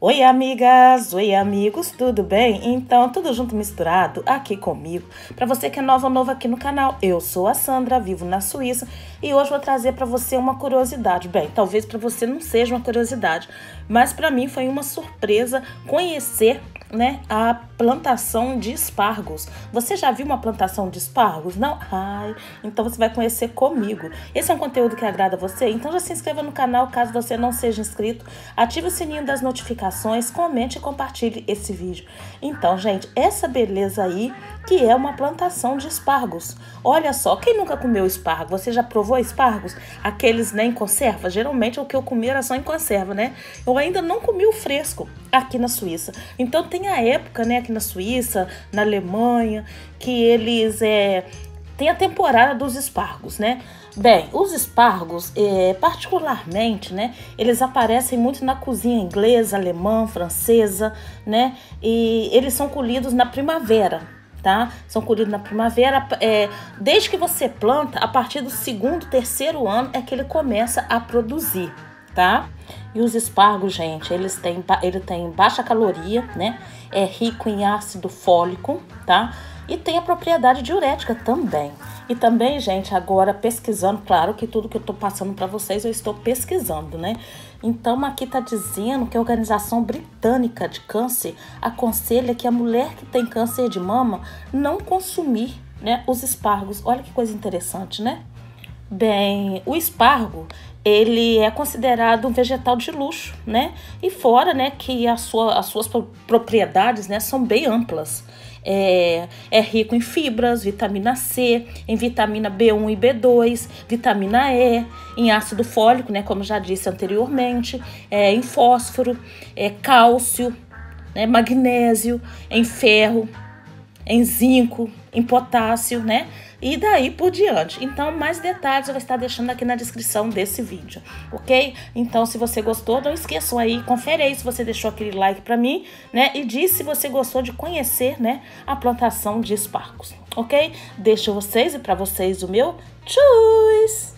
Oi, amigas! Oi, amigos! Tudo bem? Então, tudo junto misturado aqui comigo. Para você que é nova ou novo aqui no canal, eu sou a Sandra, vivo na Suíça e hoje vou trazer para você uma curiosidade. Bem, talvez para você não seja uma curiosidade, mas para mim foi uma surpresa conhecer né, a plantação de espargos. Você já viu uma plantação de espargos? Não? Ai, então você vai conhecer comigo. Esse é um conteúdo que agrada você? Então já se inscreva no canal caso você não seja inscrito. Ative o sininho das notificações, comente e compartilhe esse vídeo. Então, gente, essa beleza aí que é uma plantação de espargos. Olha só, quem nunca comeu espargo? Você já provou espargos? Aqueles né, em conserva? Geralmente o que eu comi era só em conserva, né? Eu ainda não comi o fresco aqui na Suíça. Então tem a época, né, aqui na Suíça, na Alemanha, que eles é, tem a temporada dos espargos, né? Bem, os espargos, é, particularmente, né, eles aparecem muito na cozinha inglesa, alemã, francesa, né, e eles são colhidos na primavera, tá? São colhidos na primavera. É, desde que você planta, a partir do segundo, terceiro ano é que ele começa a produzir, tá? E os espargos, gente, eles têm, ele tem baixa caloria, né? É rico em ácido fólico, tá? E tem a propriedade diurética também. E também, gente, agora pesquisando, claro que tudo que eu tô passando para vocês eu estou pesquisando, né? Então, aqui tá dizendo que a Organização Britânica de Câncer aconselha que a mulher que tem câncer de mama não consumir, né, os espargos. Olha que coisa interessante, né? Bem, o espargo, ele é considerado um vegetal de luxo, né? E fora, né, que a sua, as suas propriedades, né, são bem amplas. É, é, rico em fibras, vitamina C, em vitamina B1 e B2, vitamina E, em ácido fólico, né, como já disse anteriormente, é, em fósforo, é, cálcio, né, magnésio, em ferro, em zinco, em potássio, né? E daí por diante. Então, mais detalhes eu vou estar deixando aqui na descrição desse vídeo, ok? Então, se você gostou, não esqueçam aí, confere aí se você deixou aquele like para mim, né? E diz se você gostou de conhecer, né, a plantação de espargos, ok? Deixo vocês e para vocês o meu tchus!